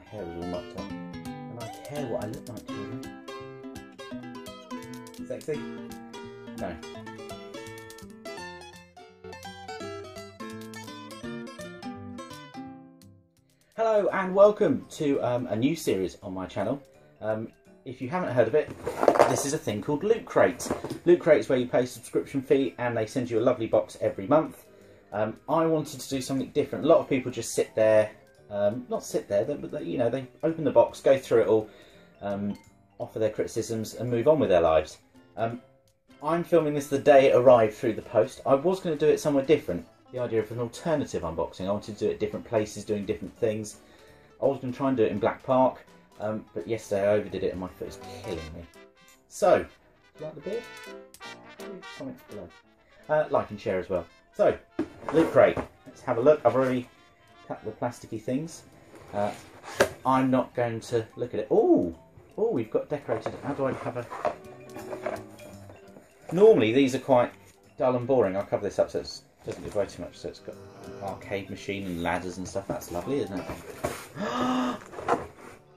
My hair is all knocked up. And I care what I look like, children. Sexy? No. Hello and welcome to um, a new series on my channel. Um, if you haven't heard of it, this is a thing called Loot Crate. Loot Crate is where you pay a subscription fee and they send you a lovely box every month. Um, I wanted to do something different. A lot of people just sit there, um, not sit there, but they, you know, they open the box, go through it all, um, offer their criticisms and move on with their lives. Um, I'm filming this the day it arrived through the post. I was going to do it somewhere different. The idea of an alternative unboxing. I wanted to do it different places, doing different things. I was going to try and do it in Black Park, um, but yesterday I overdid it and my foot is killing me. So, do you like the beard? Comments below. Uh, like and share as well. So, Loot Crate. Let's have a look. I've already the plasticky things. Uh, I'm not going to look at it. Oh, oh, we've got decorated. How do I cover? Normally these are quite dull and boring. I'll cover this up so it doesn't give away too much. So it's got arcade machine and ladders and stuff. That's lovely, isn't it?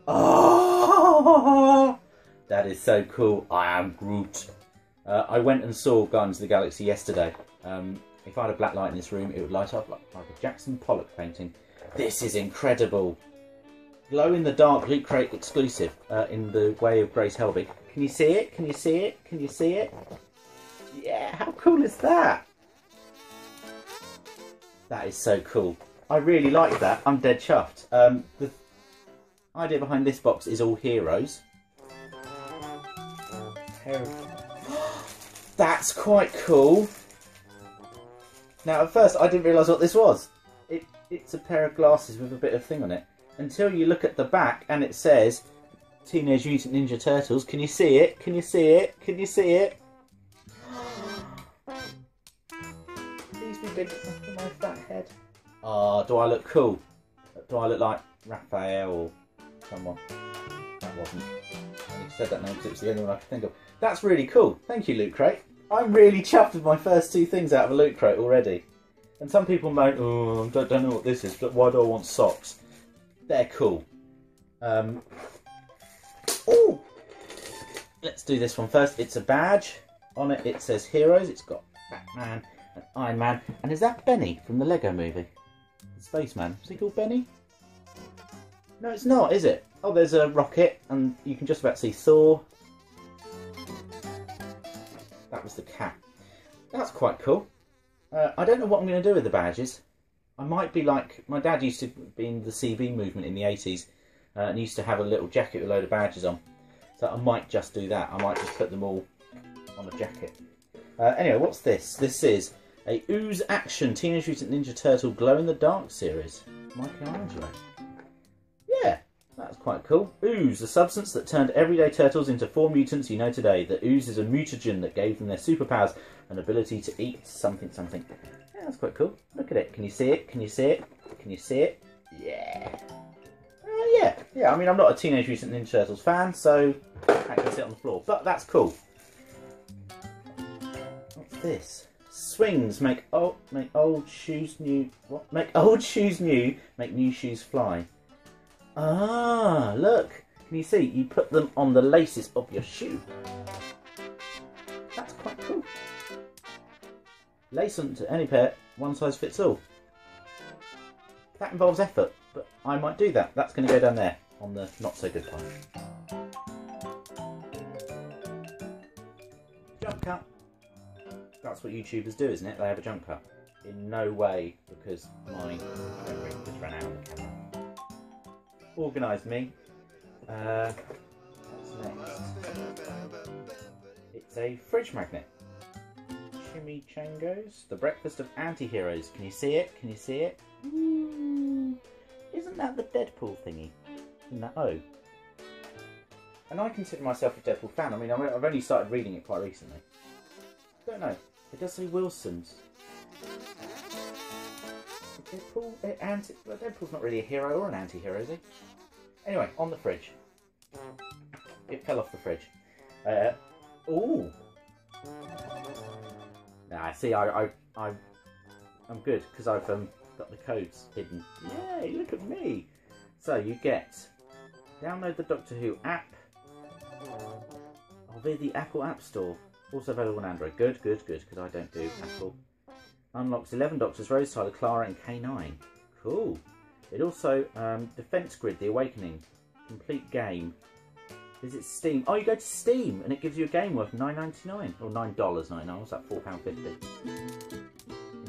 oh, that is so cool. I am Groot. Uh, I went and saw Guardians of the Galaxy yesterday. Um, if I had a black light in this room, it would light up like, like a Jackson Pollock painting. This is incredible. Glow in the dark Loot Crate exclusive uh, in the way of Grace Helbig. Can you see it? Can you see it? Can you see it? Yeah, how cool is that? That is so cool. I really like that. I'm dead chuffed. Um, the idea behind this box is all heroes. That's quite cool. Now, at first, I didn't realise what this was. It, it's a pair of glasses with a bit of thing on it. Until you look at the back and it says Teenage Mutant Ninja Turtles. Can you see it? Can you see it? Can you see it? Please be big enough for my fat head. Ah, oh, do I look cool? Do I look like Raphael or someone? That wasn't. I only said that name because it was the only one I could think of. That's really cool. Thank you, Loot Crate. I'm really chuffed with my first two things out of a Loot Crate already. And some people oh, I don't, don't know what this is, but why do I want socks? They're cool. Um, oh, let's do this one first. It's a badge. On it, it says Heroes. It's got Batman and Iron Man. And is that Benny from the Lego movie? Spaceman. Is he called Benny? No, it's not, is it? Oh, there's a rocket, and you can just about see Thor. That was the cat. That's quite cool. Uh, I don't know what I'm going to do with the badges. I might be like my dad used to be in the CB movement in the 80s uh, and used to have a little jacket with a load of badges on. So I might just do that. I might just put them all on a jacket. Uh, anyway, what's this? This is a Ooze Action Teenage Mutant Ninja Turtle Glow in the Dark series. Michelangelo. Quite cool. Ooze, the substance that turned everyday turtles into four mutants you know today. The ooze is a mutagen that gave them their superpowers and ability to eat something something. Yeah, that's quite cool. Look at it. Can you see it? Can you see it? Can you see it? Yeah. Uh, yeah, yeah. I mean, I'm not a Teenage Mutant Ninja Turtles fan, so I can sit on the floor. But that's cool. What's this? Swings make old make old shoes new. What? Make old shoes new. Make new shoes fly. Ah, look. Can you see? You put them on the laces of your shoe. That's quite cool. Lace onto any pair, one size fits all. That involves effort, but I might do that. That's going to go down there on the not so good pile. Jump cut. That's what YouTubers do, isn't it? They have a jump cut. In no way because my memory just ran out of the camera. Organised me. Uh? It's a fridge magnet. Chimichangas, the breakfast of anti-heroes. Can you see it? Can you see it? Ooh, isn't that the Deadpool thingy? Isn't that O? And I consider myself a Deadpool fan. I mean, I've only started reading it quite recently. don't know. It does say Wilson's. Deadpool, anti, well, Deadpool's not really a hero or an anti-hero, is he? Anyway, on the fridge. It fell off the fridge. Uh, ooh. Nah, see, I, I, I, I'm good because I've um, got the codes hidden. Yay! Look at me. So you get Download the Doctor Who app. Oh, via the Apple App Store. Also available on Android. Good, good, good, because I don't do Apple. Unlocks 11 Doctors, Rose Tyler, Clara, and K9. Cool. It also, um, Defense Grid, The Awakening. Complete game. Is it Steam. Oh, you go to Steam and it gives you a game worth nine ninety nine or nine dollars ninety nine. What's that? Four pound fifty.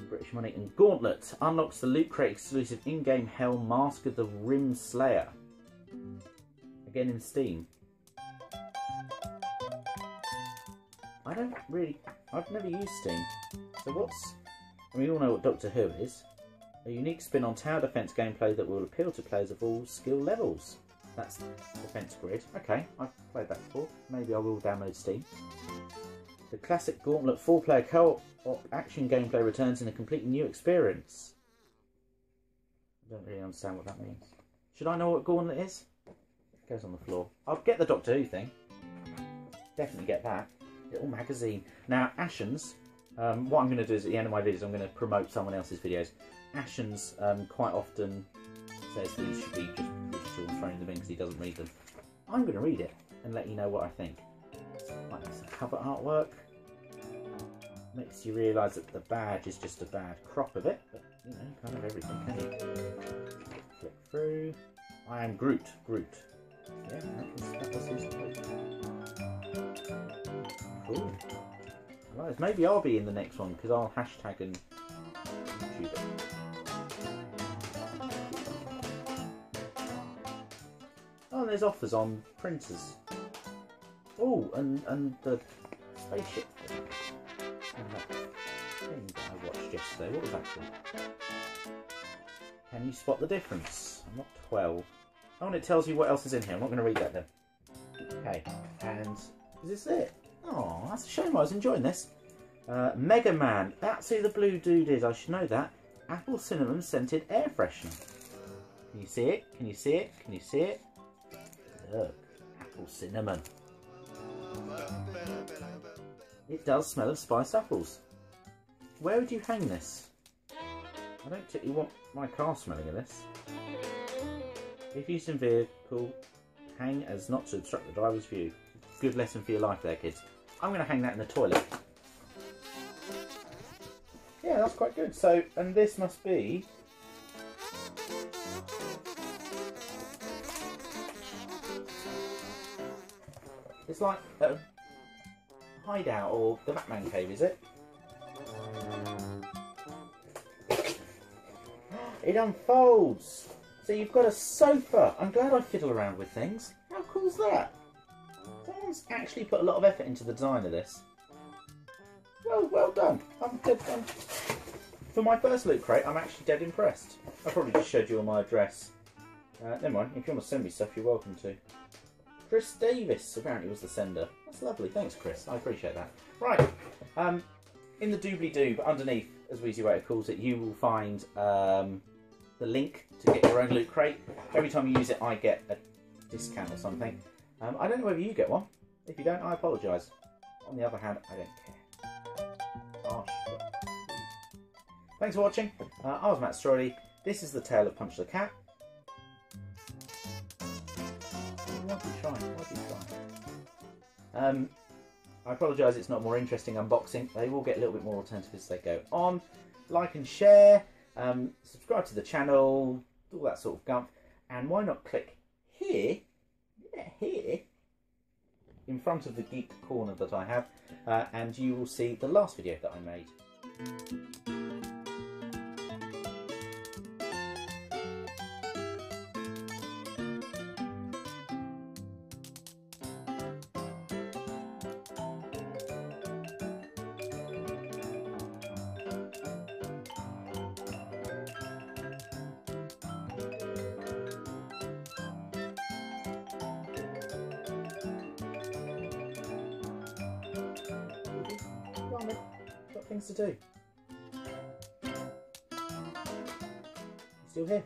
British money. And Gauntlet unlocks the Loot Crate exclusive in-game Hell Mask of the Rim Slayer. Again in Steam. I don't really. I've never used Steam. So what's? Mean, we all know what Doctor Who is. A unique spin on tower defense gameplay that will appeal to players of all skill levels. That's Defense Grid. Okay, I've played that before. Maybe I will download Steam. The classic Gauntlet four-player co-op action gameplay returns in a completely new experience. I don't really understand what that means. Should I know what Gauntlet is? It goes on the floor. I'll get the Doctor Who thing. Definitely get that. Little magazine. Now, Ashens, um, what I'm going to do is at the end of my videos, I'm going to promote someone else's videos. Ashens um, quite often says these should be just digital and throwing them in because he doesn't read them. I'm going to read it and let you know what I think. Like this cover artwork. Makes you realise that the badge is just a bad crop of it, but you know, kind of everything, can you? Flick through. I am Groot. Groot. Yeah, that was, his Cool. Right, maybe I'll be in the next one because I'll hashtag and. Oh, there's offers on printers. Oh, and and the spaceship thing. And that thing that I watched yesterday. What was that called? Can you spot the difference? I'm not 12. Oh, and it tells you what else is in here. I'm not going to read that then. Okay, and is this it? Oh, that's a shame. I was enjoying this. Uh, Mega Man. That's who the blue dude is. I should know that. Apple cinnamon scented air freshener. Can you see it? Can you see it? Can you see it? Look, apple cinnamon. It does smell of spiced apples. Where would you hang this? I don't particularly want my car smelling of this. If used in vehicle, hang as not to obstruct the driver's view. Good lesson for your life there, kids. I'm going to hang that in the toilet. Yeah, that's quite good. So, and this must be It's like a hideout or the Batman cave, is it? It unfolds! So you've got a sofa. I'm glad I fiddle around with things. How cool is that? Someone's actually put a lot of effort into the design of this. Well, well done. I'm dead, I'm, for my first loot crate, I'm actually dead impressed. I probably just showed you all my address. Uh, never mind, if you want to send me stuff, you're welcome to. Chris Davis apparently was the sender. That's lovely. Thanks, Chris. I appreciate that. Right. Um, in the doobly doo, but underneath, as Wheezy Waiter calls it, you will find um, the link to get your own loot crate. Every time you use it, I get a discount or something. Um, I don't know whether you get one. If you don't, I apologise. On the other hand, I don't care. Harsh, Thanks for watching. Uh, I was Matt Streuli. This is the tale of Punch the Cat. Um, I apologise it's not more interesting unboxing. They will get a little bit more alternative as they go on. Like and share, um, subscribe to the channel, all that sort of gump. And why not click here, here, in front of the geek corner that I have, uh, and you will see the last video that I made. Things to do. Still here.